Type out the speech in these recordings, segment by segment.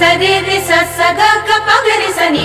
सदे सत् सदा कगरे स नि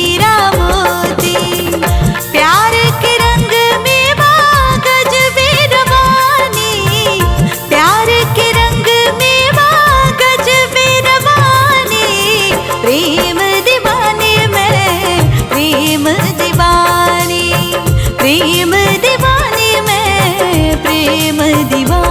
दीवार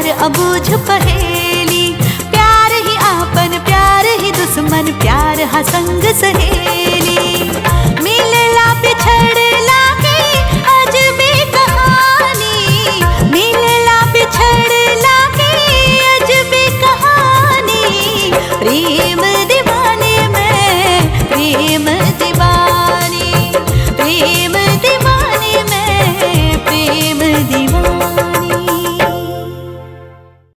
प्यार अबूझ पहेली। प्यार ही आपन प्यार ही दुश्मन प्यार हसंग सहेली।